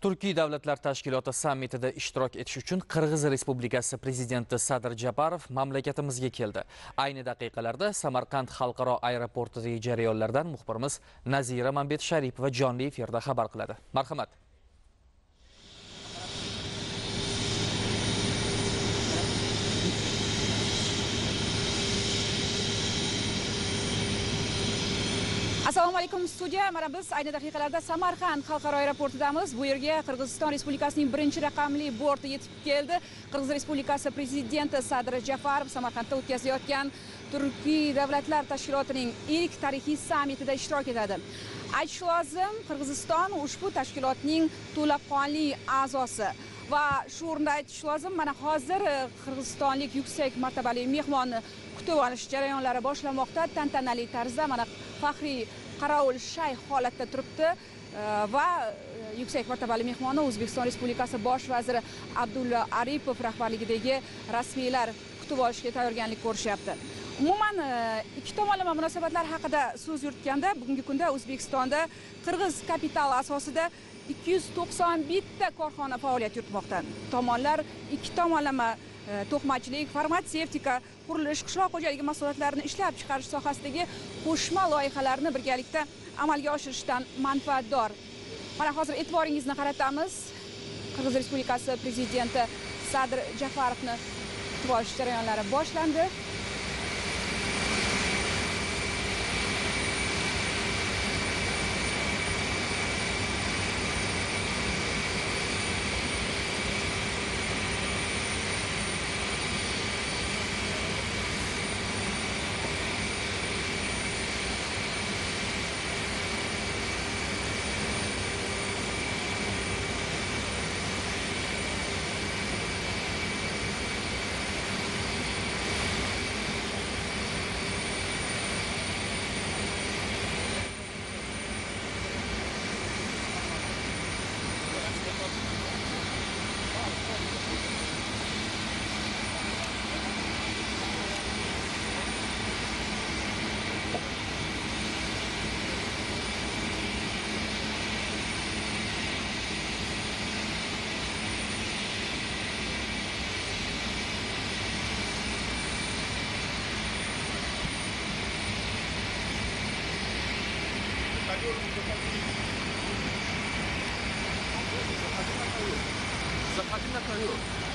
Turkiy davlatlar tashkiloti sammitida ishtirok etish uchun Qirg'iz Respublikasi prezidenti Sadir Japarov mamlakatimizga keldi. Ayni daqiqalarda Samarqand xalqaro aeroportidagi jarayonlardan muxbirimiz Nazira Mambet Sharipova jonli efirda xabar qiladi. Marhamat. Assalomu alaykum studiya mana biz ayni daqiqalarda samarqand xalqaro aeroportidamiz. Bu yerga qirg'iziston respublikasining birinchi raqamli borti yetib keldi. Qirg'iz respublikasi prezidenti sadir jafarov samarqandda o'tkazilayotgan turkiy davlatlar tashkilotining ilk tarixiy sammitida ishtirok etadi. Aytish lozim qirg'iziston ushbu tashkilotning to'laqonli a'zosi. Va shu o'rinda aytish lozim mana hozir e, qirg'izistonlik yuksak martabali mehmonni kutib olish jarayonlari boshlanmoqda. Tantanali tarzda mana faxriy qarovul shay holatda turibdi va yuksak martabali mehmoni o'zbekiston respublikasi bosh vaziri abdulla aripov rahbarligidagi rasmiylar kutib olishga tayyorgarlik ko'rishyapti umuman ikki tomonlama munosabatlar haqida so'z yuritganda bugungi kunda o'zbekistonda qirg'iz kapitali asosida 291 ta korxona faoliyat yuritmoqda tomonlar ikki tomonlama Э, to'qimachilik farmatsevtika qurilish qishloq xo'jaligi mahsulotlarini ishlab chiqarish sohasidagi qo'shma loyihalarni birgalikda amalga oshirishdan manfaatdor. Mana hozir e'tiboringizni qaratamiz. Qirg'iz respublikasi prezidenti sadir jafarovni kutib olish jarayonlari boshlandi. Заходи на ковер.